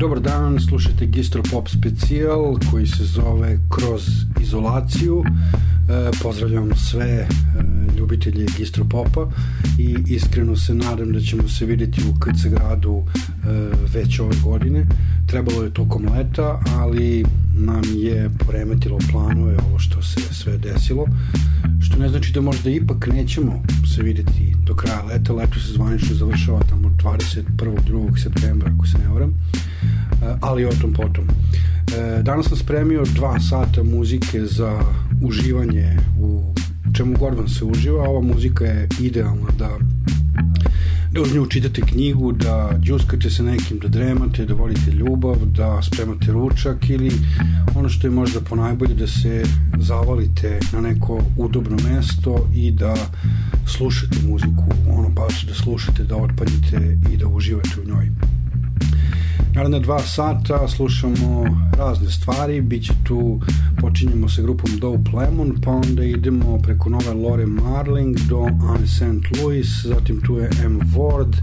Dobar dan, slušajte Gistro Pop specijal koji se zove Kroz izolaciju. E, pozdravljam sve e, ljubitelje Gistro Popa i iskreno se nadam da ćemo se vidjeti u KC gradu e, već ove godine. Trebalo je tokom leta, ali nam je poremetilo planove ovo što se sve desilo, što ne znači da možda ipak nećemo se vidjeti do kraja leta. Leto se zvanično završava tamo 21. 2. septembra, ako se ne varam, ali o tom potom. Danas sam spremio dva sata muzike za uživanje u čemu god vam se uživa. Ova muzika je idealna da da uz nju čitate knjigu, da džuskate se nekim, da dremate, da volite ljubav, da spremate ručak ili ono što je možda ponajbolje da se zavalite na neko udobno mesto i da slušate muziku, ono baš da slušate, da otpadnite i da uživate u njoj. Naravno dva sata slušamo razne stvari, bit će tu, počinjemo sa grupom Dope Lemon, pa onda idemo preko nove Lore Marling do Anne St. Louis, zatim tu je M. Ward,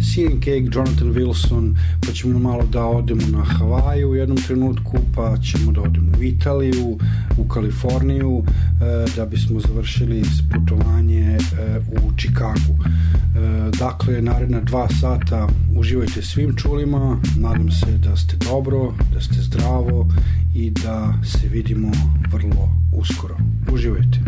Sean Cake, Jonathan Wilson, pa ćemo malo da odemo na Havaju u jednom trenutku, pa ćemo da odemo u Italiju, u Kaliforniju, e, da bismo završili putovanje e, u Čikagu. E, dakle, naredna dva sata uživajte svim čulima, nadam se da ste dobro, da ste zdravo i da se vidimo vrlo uskoro. Uživajte!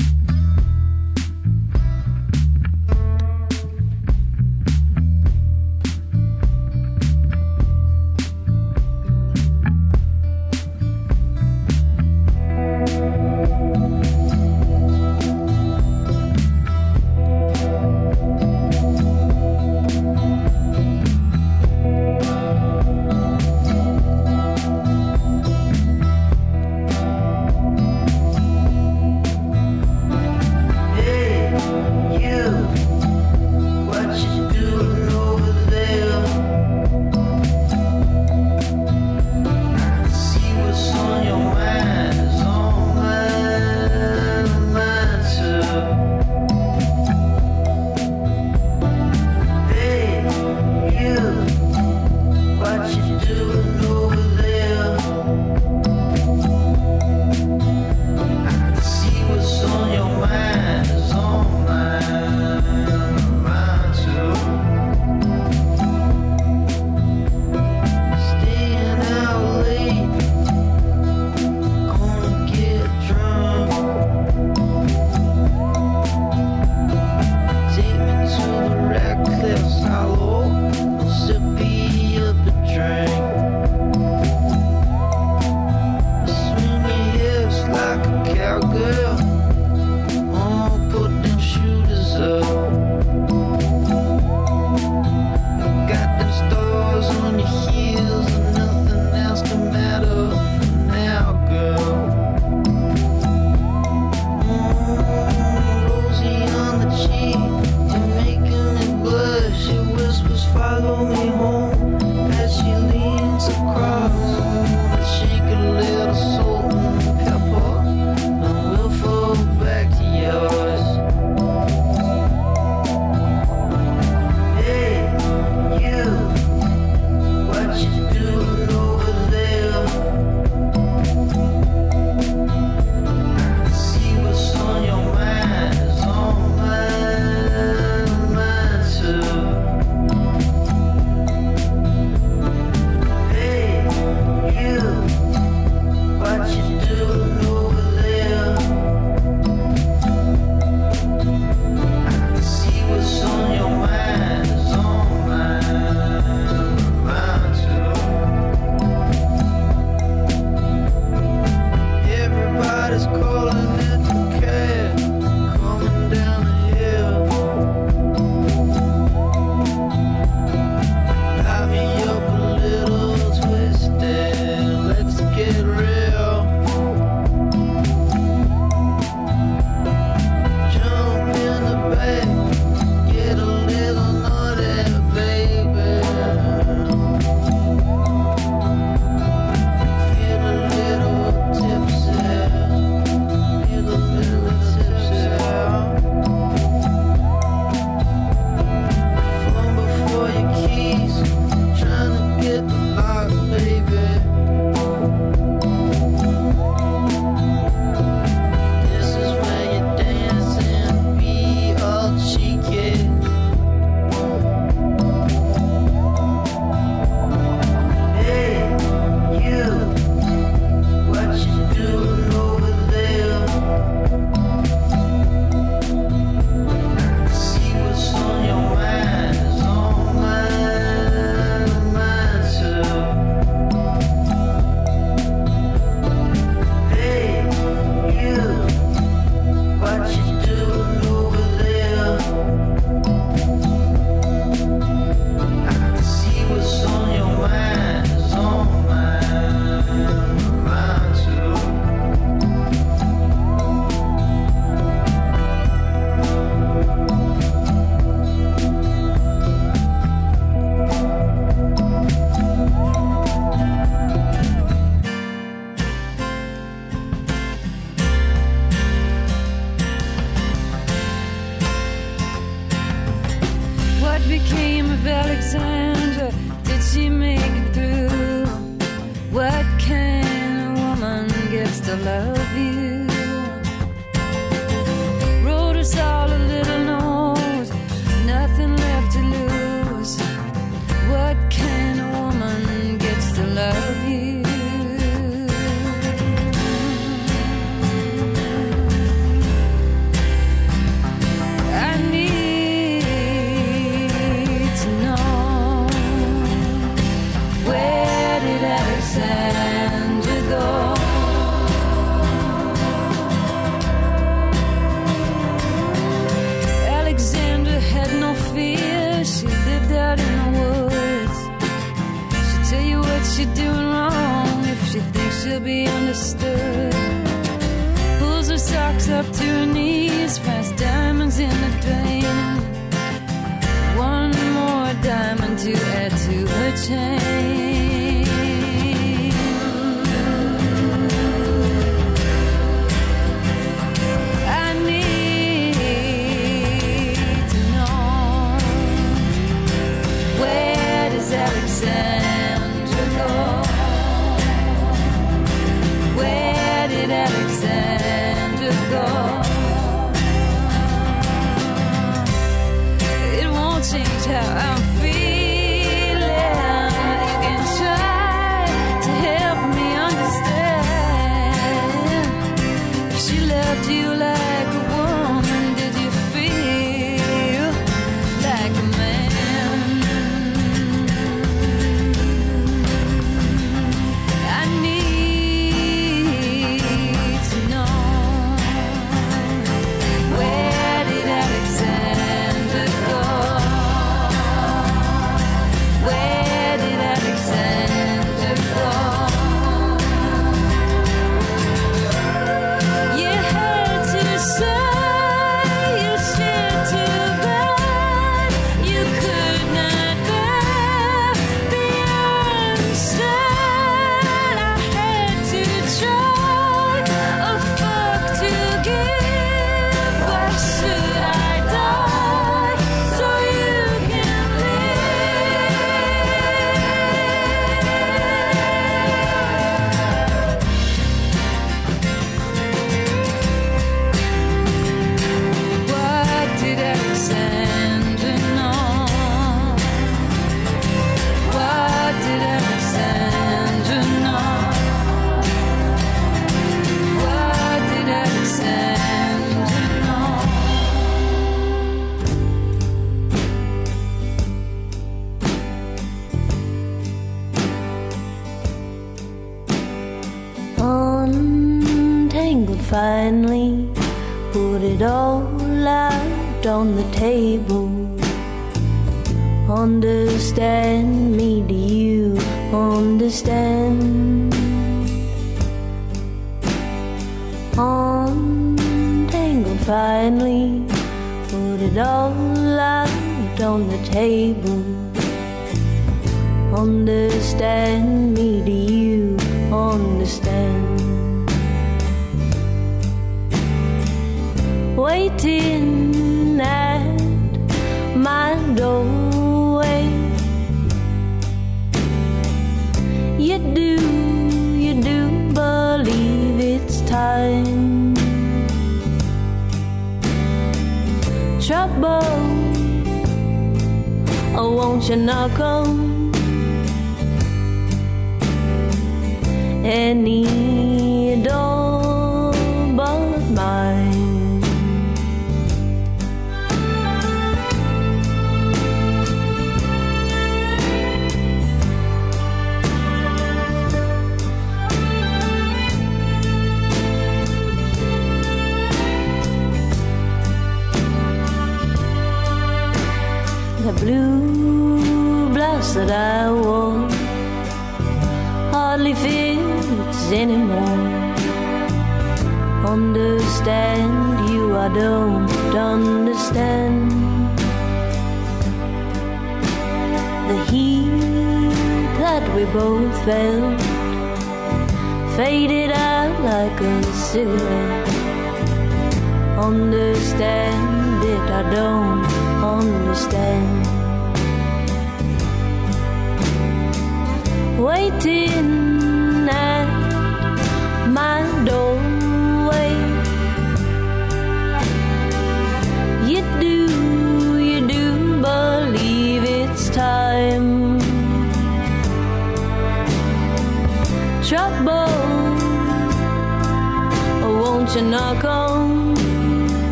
Understand me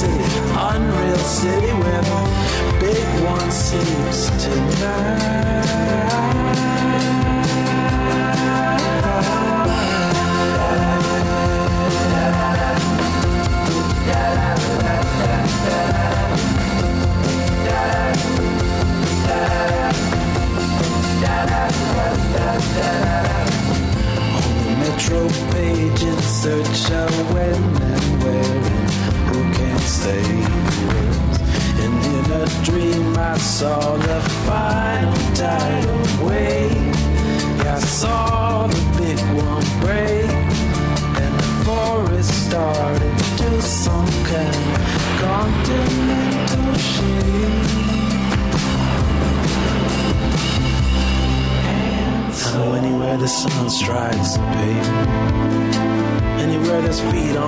city, unreal city where big one sleeps tonight.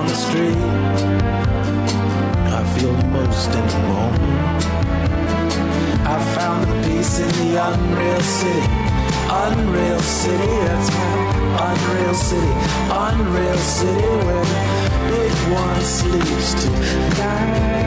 the street. I feel the most in the moment. I found the peace in the unreal city. Unreal city, that's my Unreal city, unreal city where the big one sleeps tonight.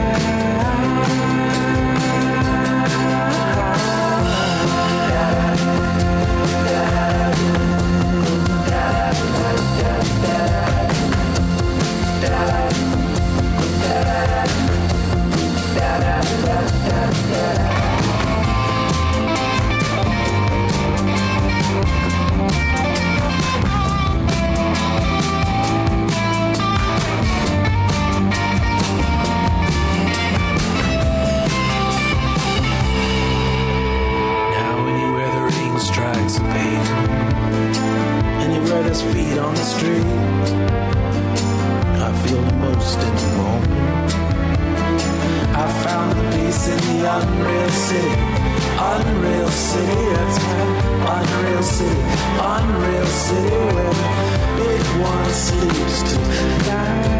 Unreal City, Unreal City, that's my Unreal City, Unreal City, where the big one sleeps tonight.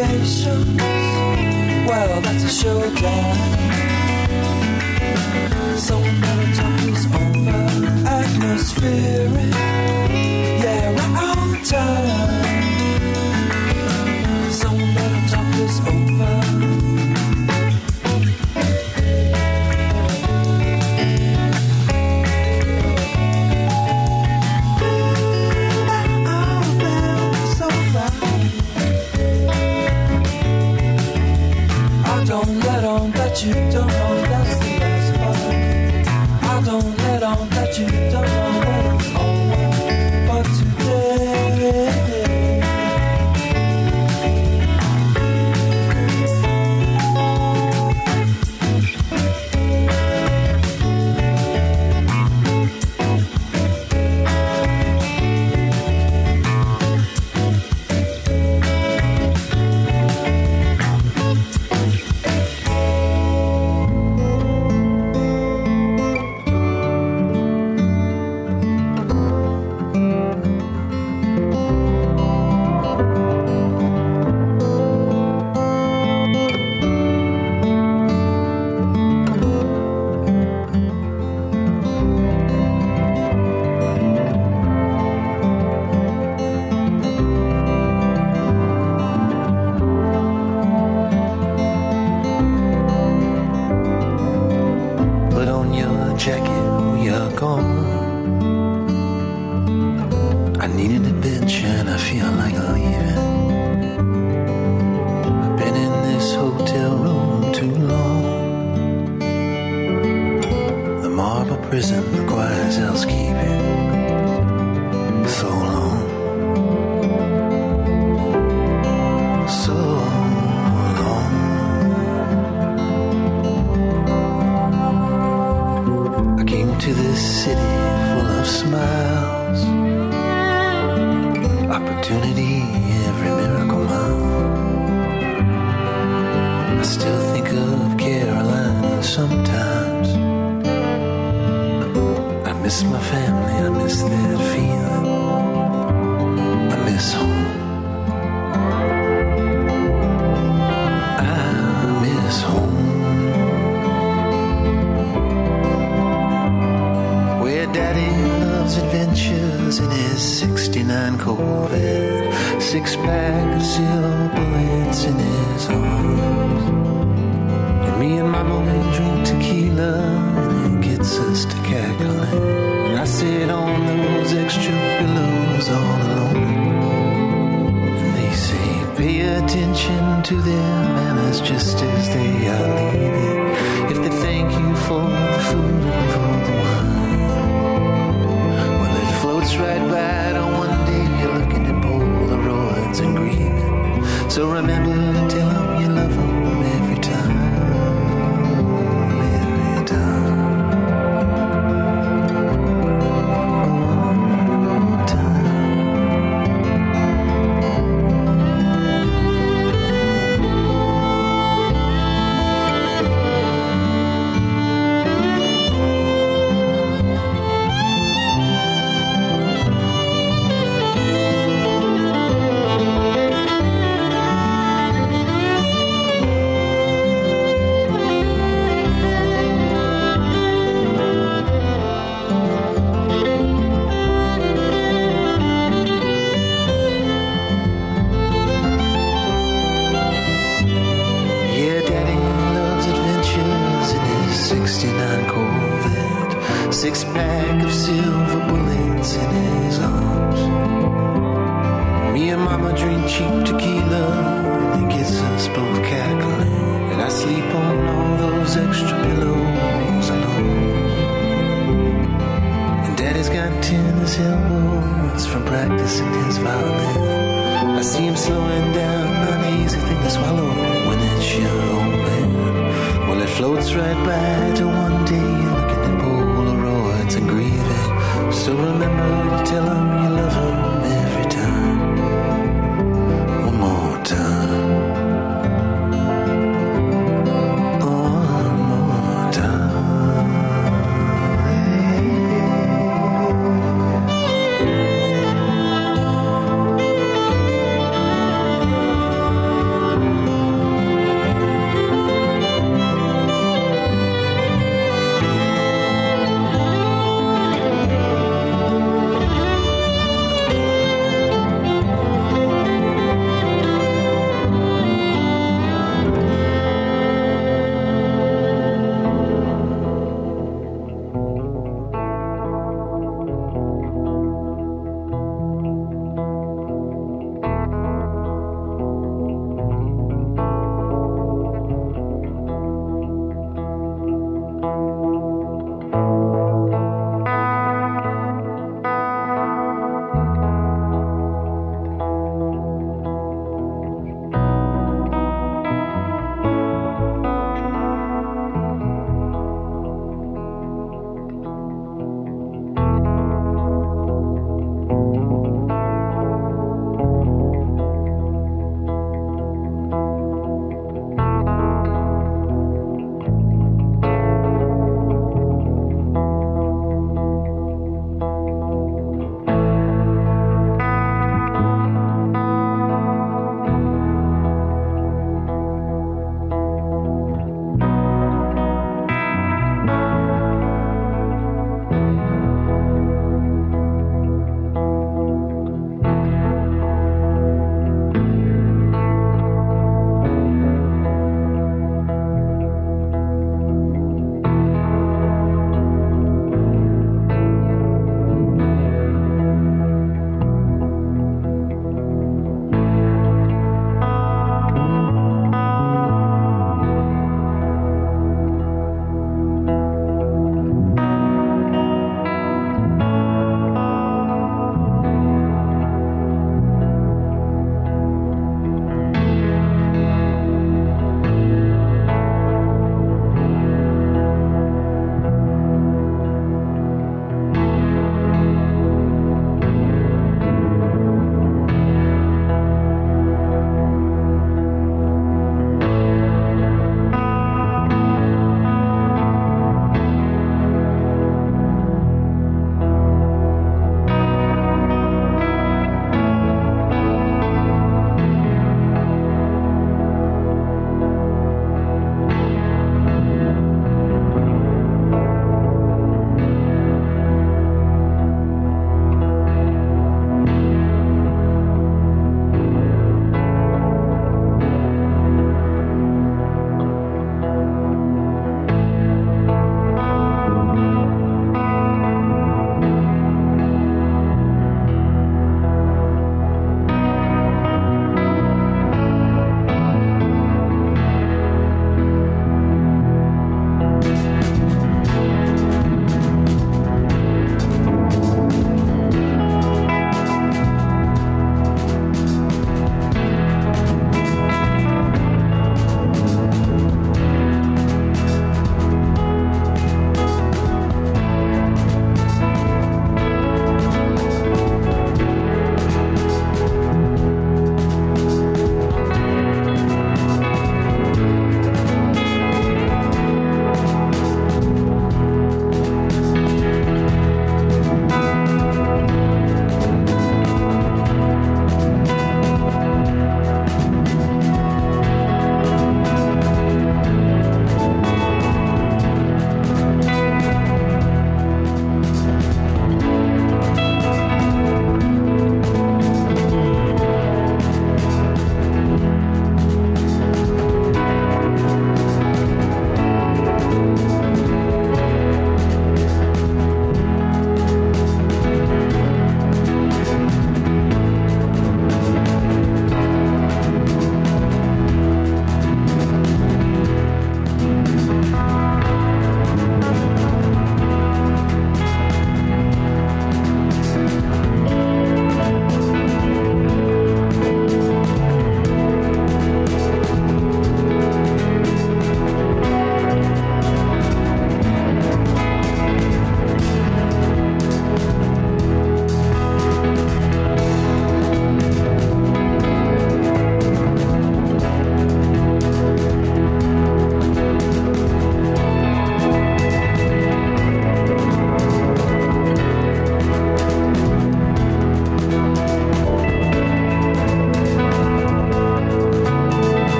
obligations. Well, that's a showdown. Someone better talk this over. Atmospheric. Yeah, we're on time. you don't know that's the best part. I don't let on that you don't know.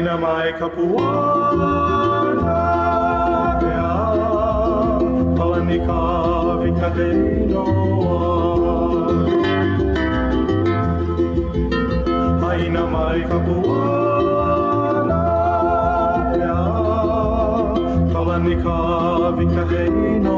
ina mai kapuana vea palanika vikadeino aina mai kapuana vea palanika vikadeino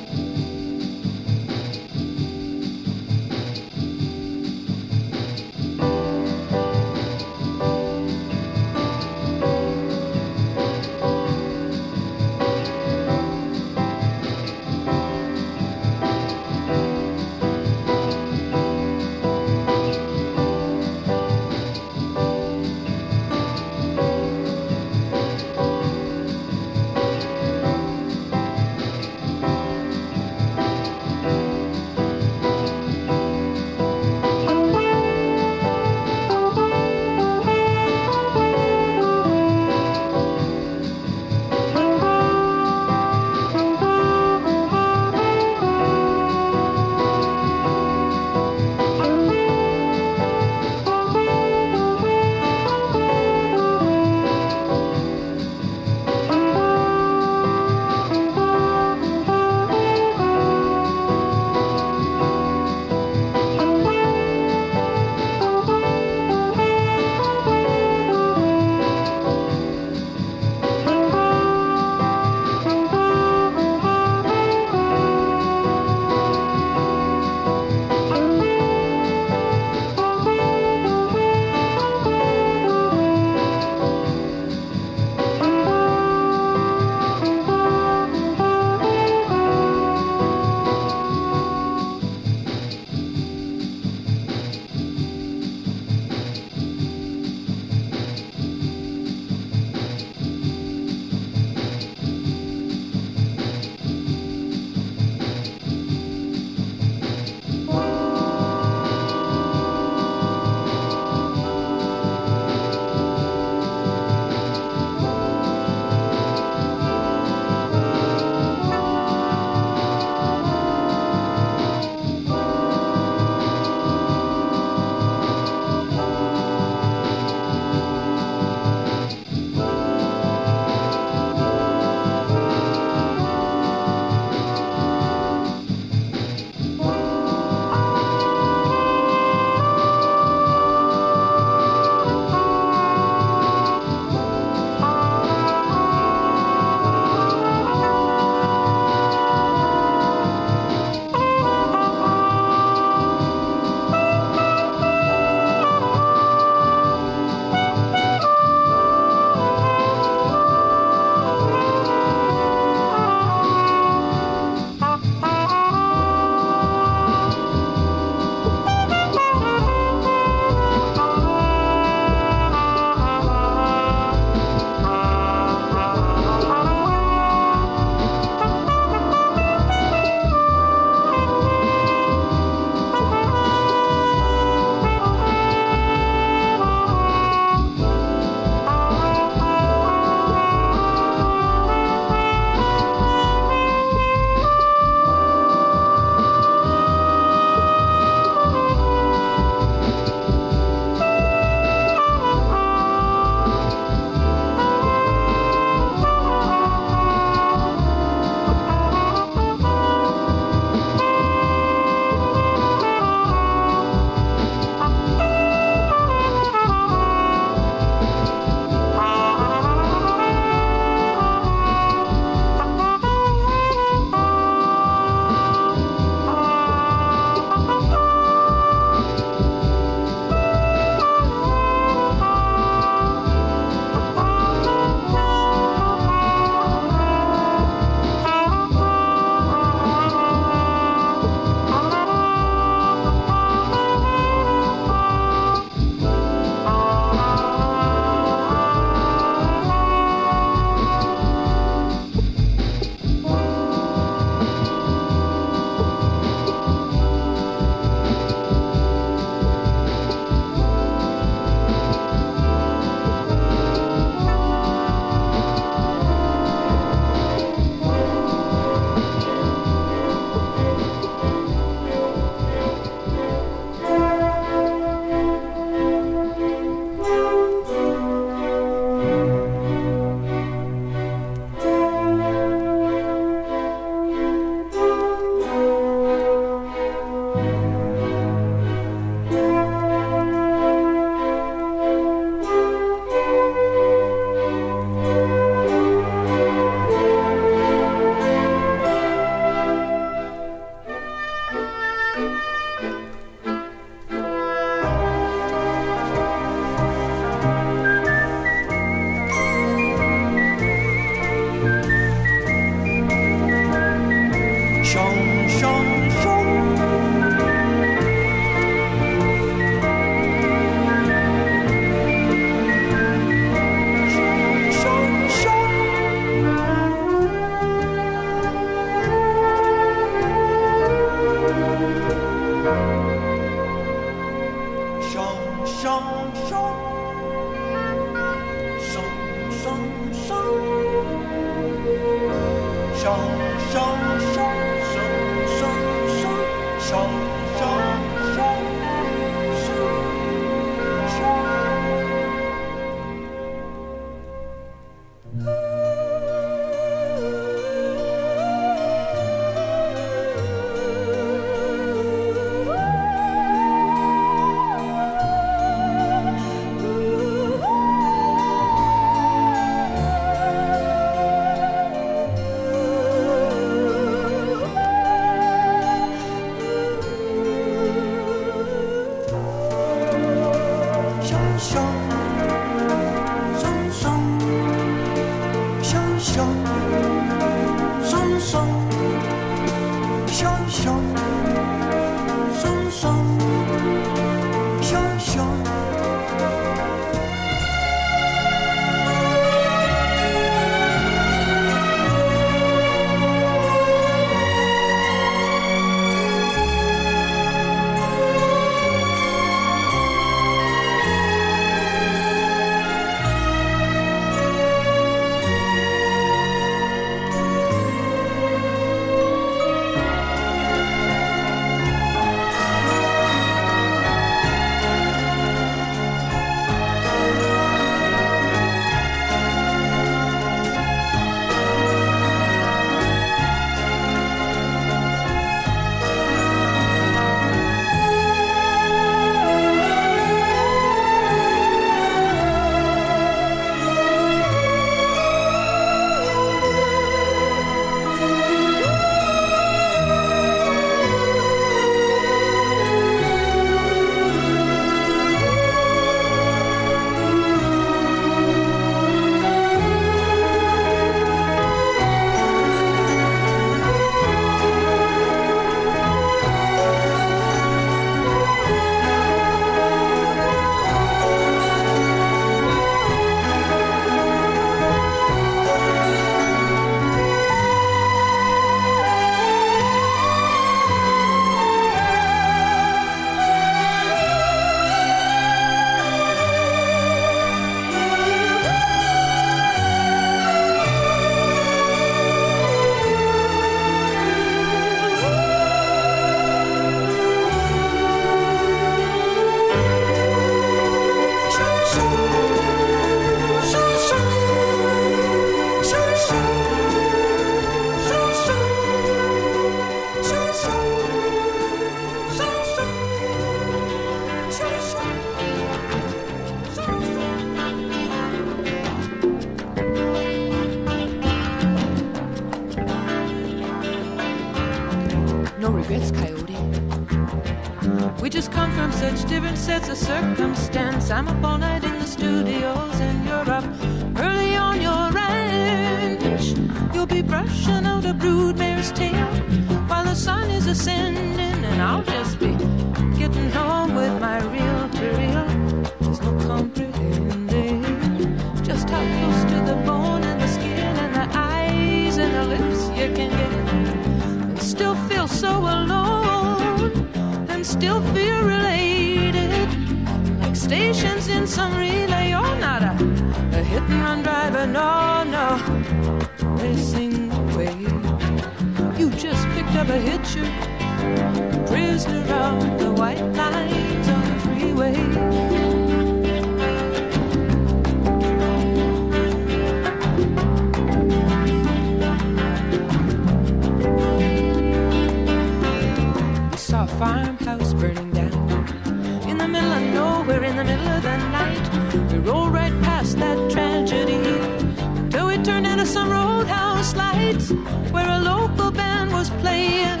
where a local band was playing.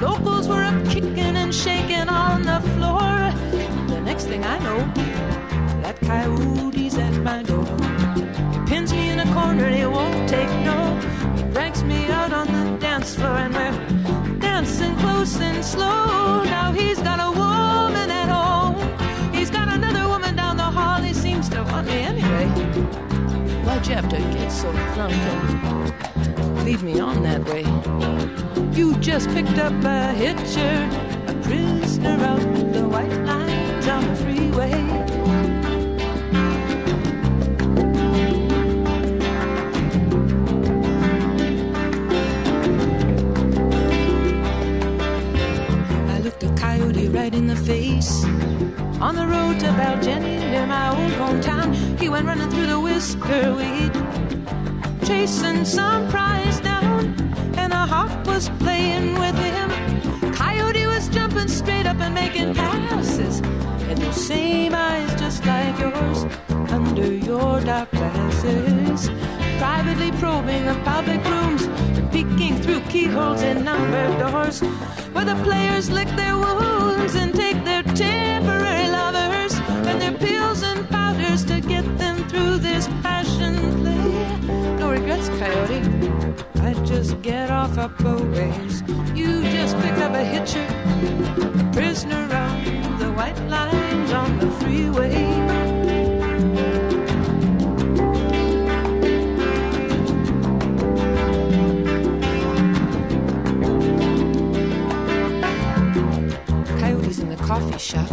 Locals were up kicking and shaking on the floor. The next thing I know, that coyote's at my door. He pins me in a corner, he won't take no. He drags me out on the dance floor, and we're dancing close and slow. Now he's got a woman at home. He's got another woman down the hall. He seems to want me anyway. Why'd you have to get so drunk? lead me on that way. You just picked up a hitcher, a prisoner out the white lines on the freeway. I looked a coyote right in the face. On the road to Baljenny near my old hometown, he went running through the whiskerweed chasing some prize down, and a hawk was playing with him. Coyote was jumping straight up and making passes, and those same eyes just like yours under your dark glasses. Privately probing the public rooms, peeking through keyholes and numbered doors, where the players lick their wounds and take their temporary Coyote. I just get off a ways. You just pick up a hitcher, a prisoner on the white lines on the freeway. Coyote's in the coffee shop.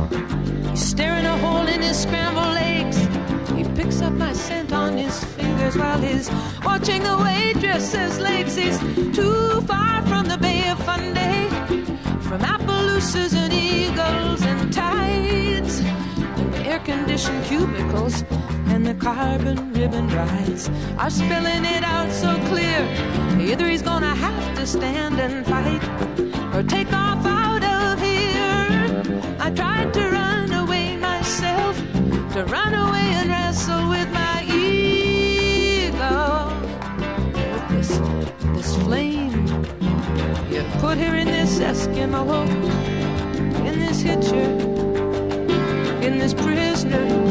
He's staring a hole in his scrambled eggs. While he's watching the waitress's legs. He's too far from the Bay of Fundy, from Appaloosas and eagles and tides, and the air-conditioned cubicles and the carbon ribbon rides are spelling it out so clear. Either he's gonna have to stand and fight or take off out of here. I tried to run away myself, to run away and put her in this Eskimo, in this hitcher, in this prisoner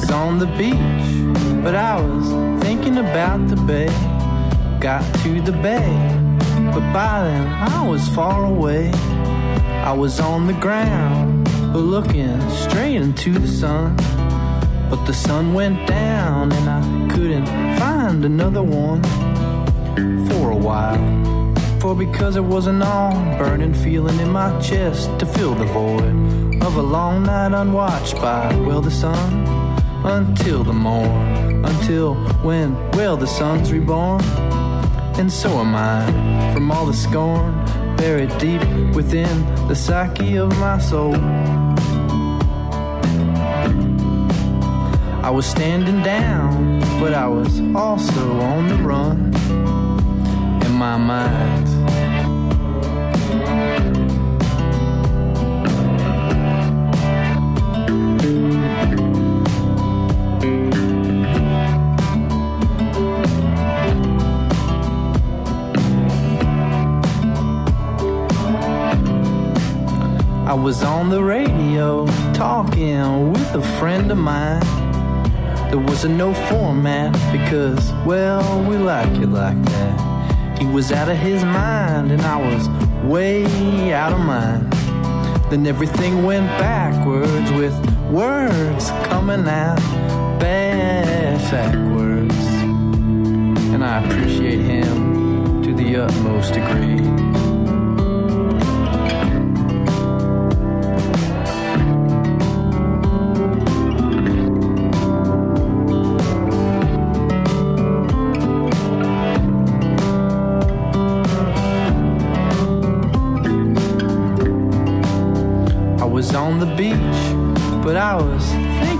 was on the beach, but I was thinking about the bay. Got to the bay, but by then I was far away. I was on the ground, but looking straight into the sun. But the sun went down, and I couldn't find another one for a while. For because there was an all burning feeling in my chest to fill the void of a long night unwatched by, well, the sun until the morn. Until when, well, the sun's reborn. And so am I from all the scorn buried deep within the psyche of my soul. I was standing down, but I was also on the run in my mind. Was on the radio talking with a friend of mine. There was a no format because, well, we like it like that. He was out of his mind and I was way out of mine. Then everything went backwards with words coming out backwards. And I appreciate him to the utmost degree.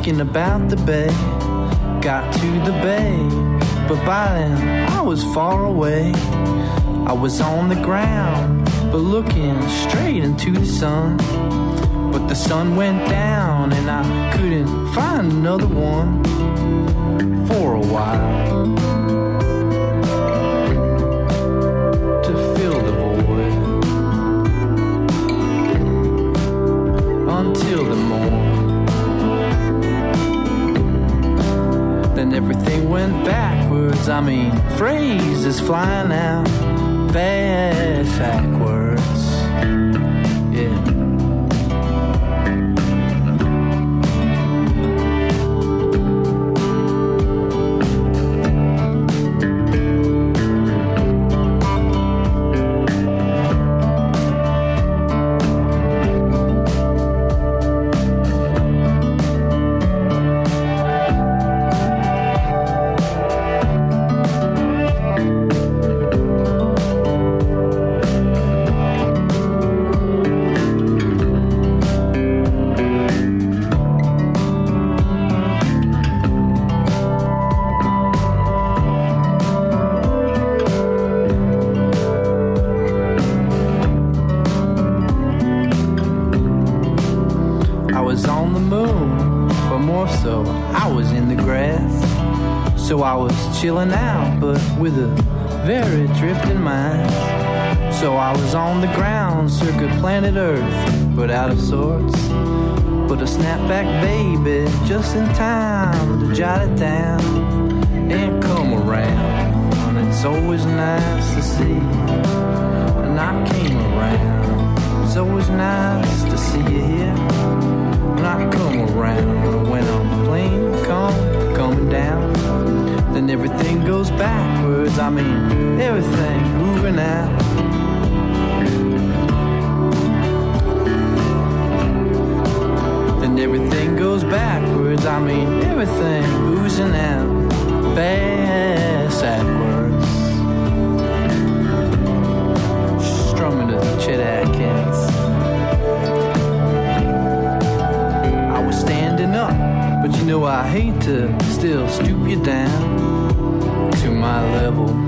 Thinking about the bay. Got to the bay, but by then I was far away. I was on the ground, but looking straight into the sun. But the sun went down, and I couldn't find another one for a while. To fill the void until the morn. Then everything went backwards. I mean, phrases flying out bad backwards. Chilling out, but with a very drifting mind. So I was on the ground, circuit planet Earth, but out of sorts. But a snapback baby, just in time to jot it down and come around. And it's always nice to see. And I came around. It's always nice to see you here when I come around. Then everything goes backwards. I mean, everything moving out. Then everything goes backwards. I mean, everything oozing out bad backwards. Strumming to Chet Atkins. I was standing up, but you know I hate to still stoop you down my level.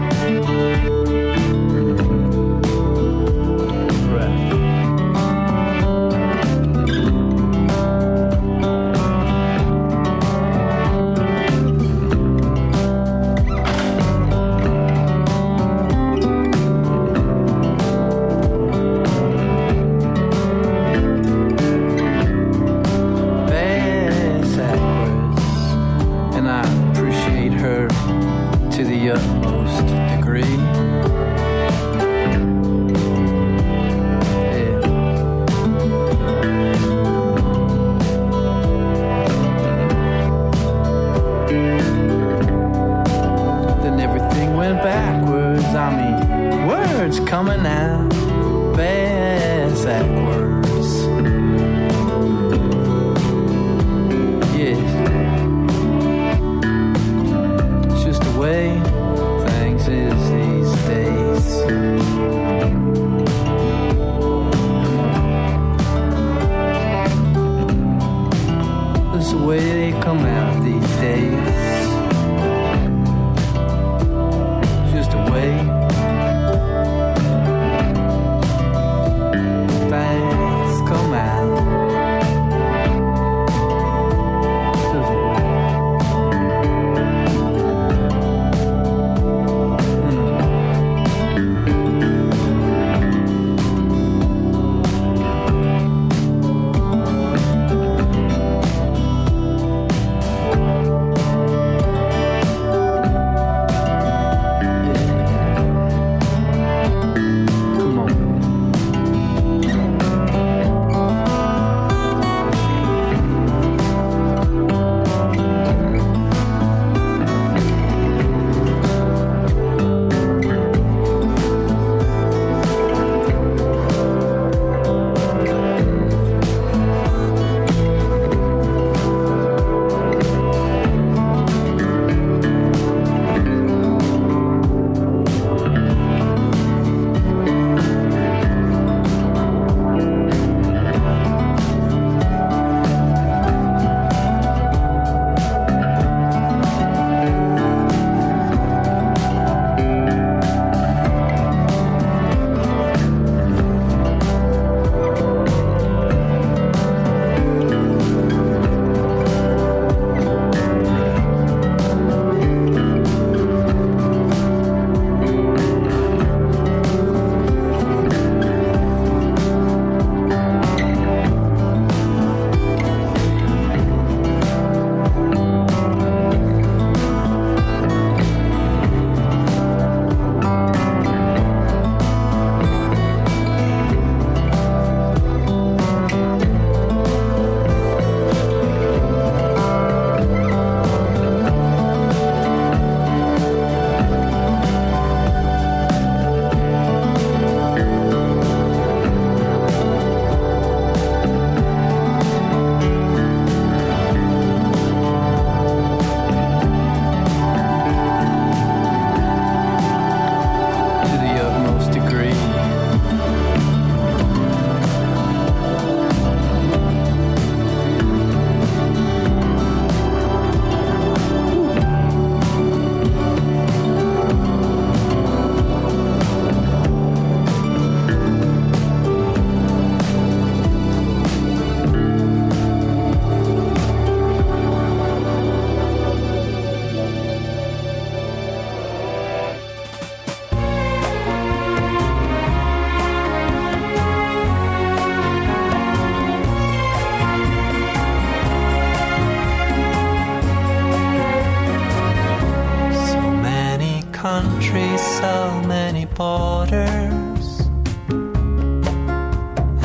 Country so many borders.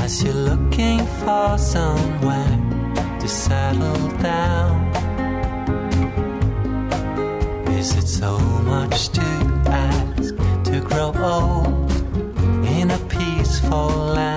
As you're looking for somewhere to settle down, is it so much to ask to grow old in a peaceful land?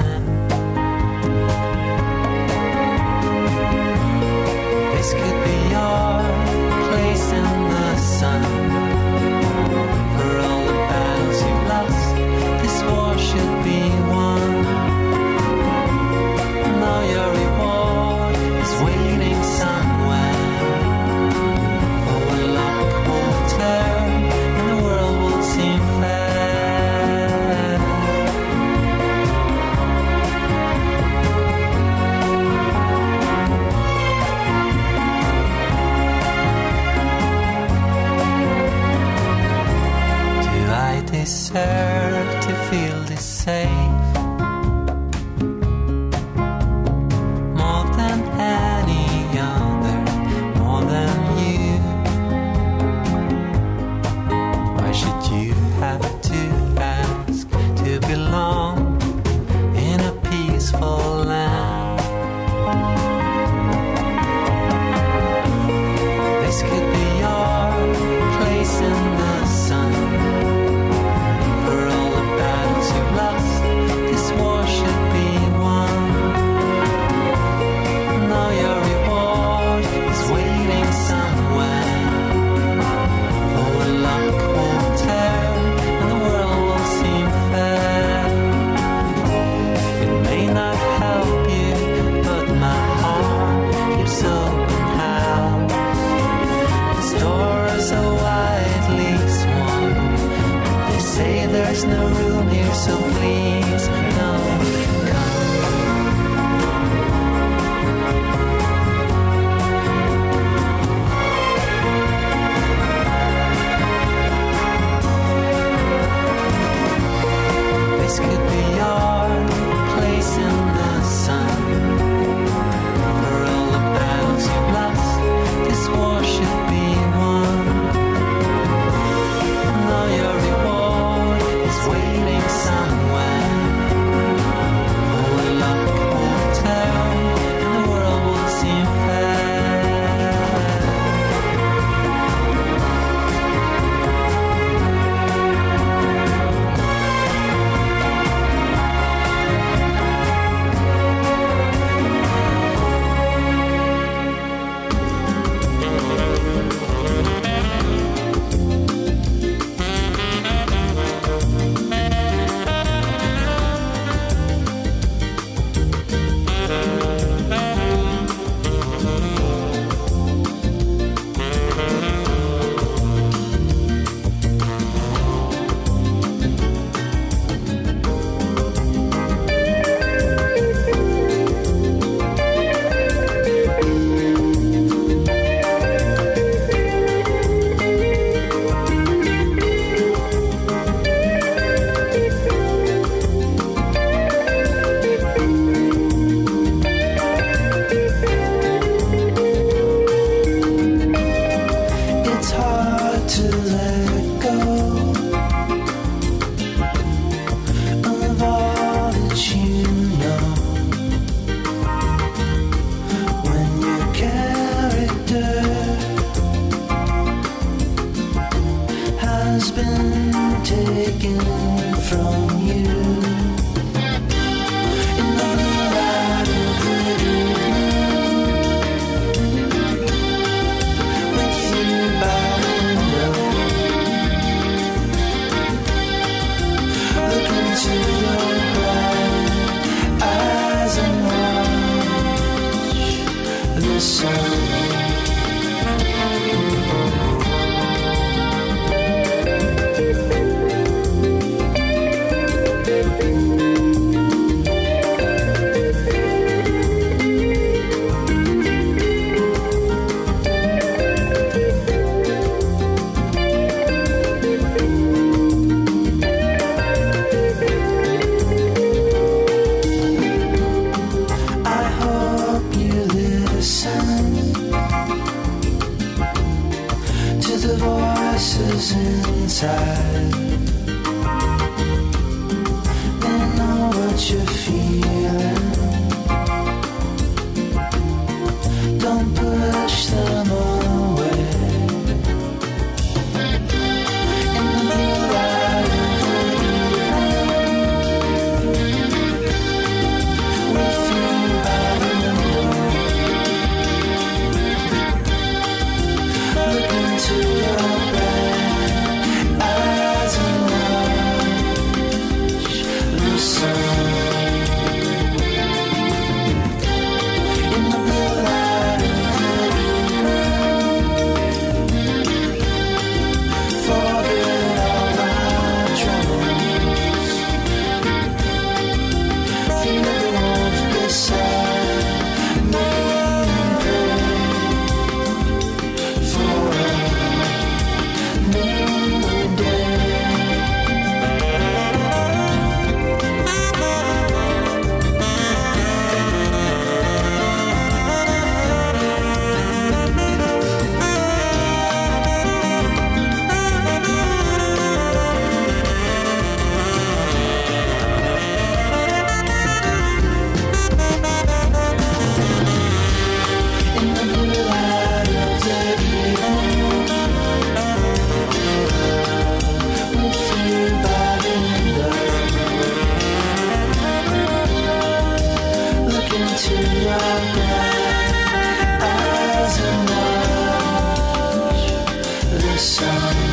her. sun.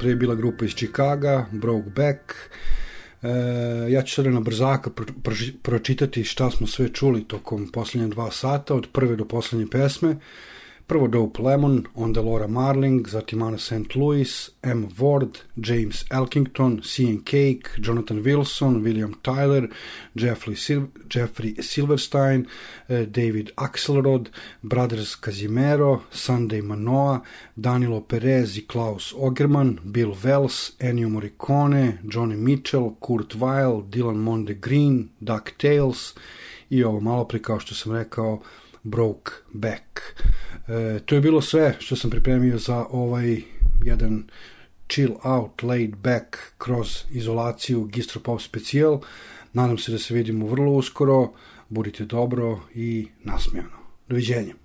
Pre bila grupa iz Chicaga, Broke Back. E, ja ću sada na brzaka pro, pro, pročitati šta smo sve čuli tokom poslednje dva sata, od prve do poslednje pesme. Prvo Dope Lemon, onda Laura Marling, zatim Anna St. Louis, M. Ward, James Elkington, C.N. Cake, Jonathan Wilson, William Tyler, Jeffrey, Sil Jeffrey Silverstein, eh, David Axelrod, Brothers Casimero, Sunday Manoa, Danilo Perez i Klaus Ogerman, Bill Wells, Ennio Morricone, Johnny Mitchell, Kurt Weill, Dylan Monde Green, Duck Tales i ovo malo pre kao što sam rekao Broke Back. E, to je bilo sve što sam pripremio za ovaj jedan chill out, laid back kroz izolaciju Gistropop specijal. Nadam se da se vidimo vrlo uskoro. Budite dobro i nasmijano. Doviđenja.